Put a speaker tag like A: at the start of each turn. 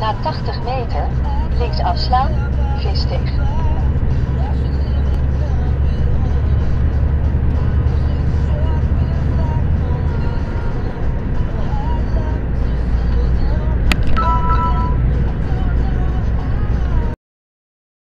A: Na 80 meter, links afslaan.